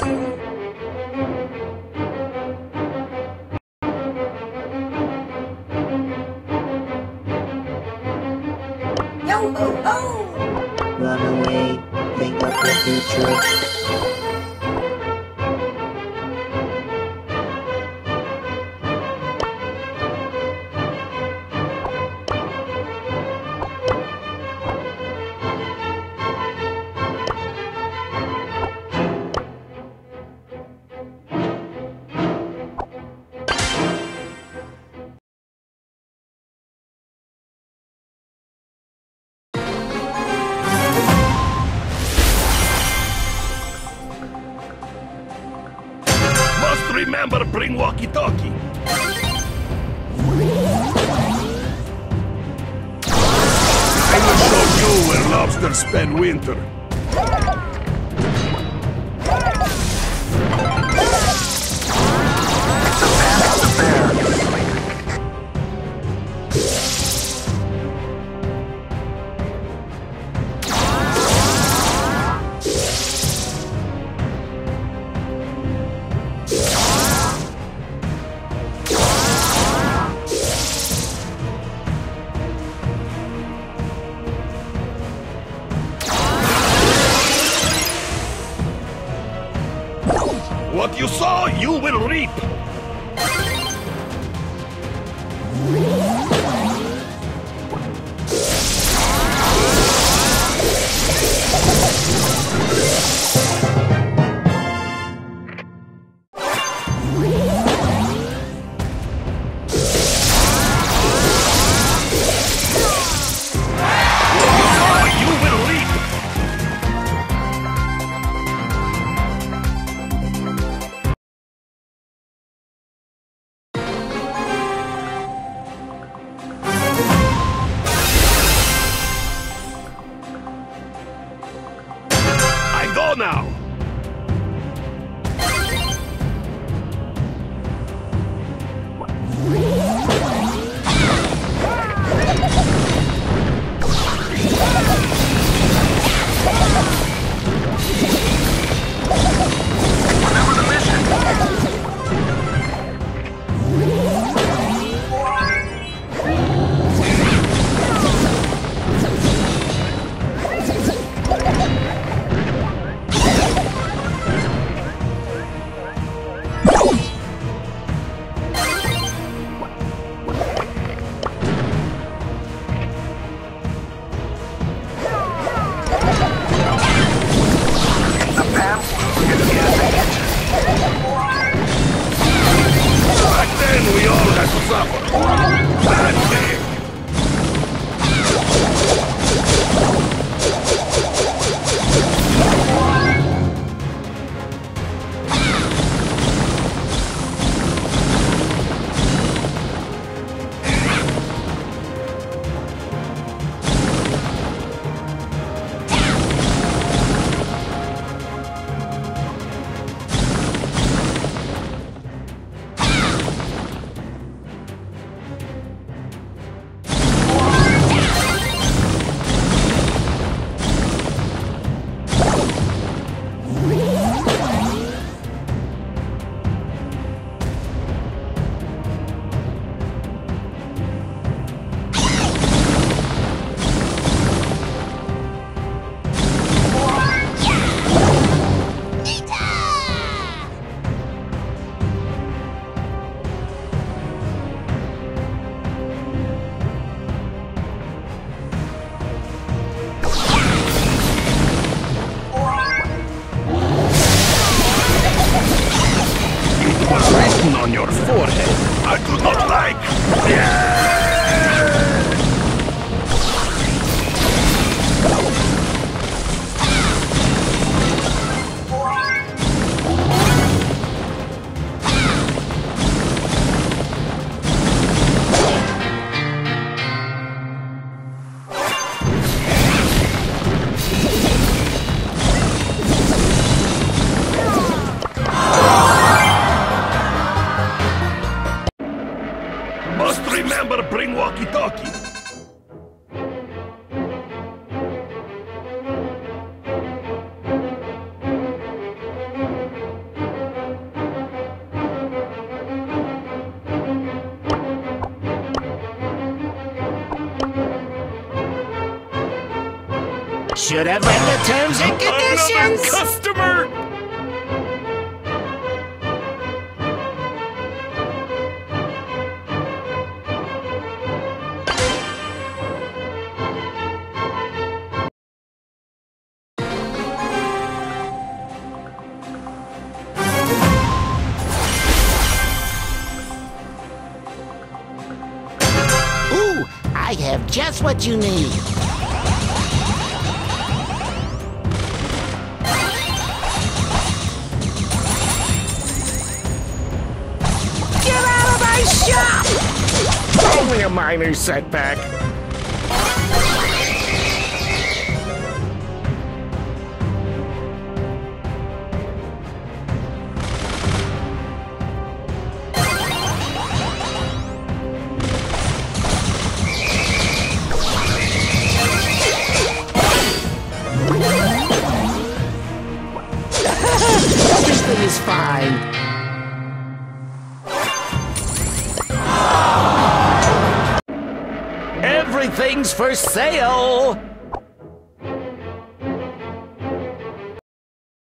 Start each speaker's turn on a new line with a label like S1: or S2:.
S1: Yo ho ho!
S2: Run away, think of the future.
S3: Remember bring walkie-talkie. I will show you where lobsters spend winter. You sow, you will reap. Go now. on your forehead. I do not like. Yeah. walkie-talkie.
S1: Should have read the terms and conditions. Another customer have just what you need. Get out of my shop!
S3: Only a minor setback. Everything's for sale!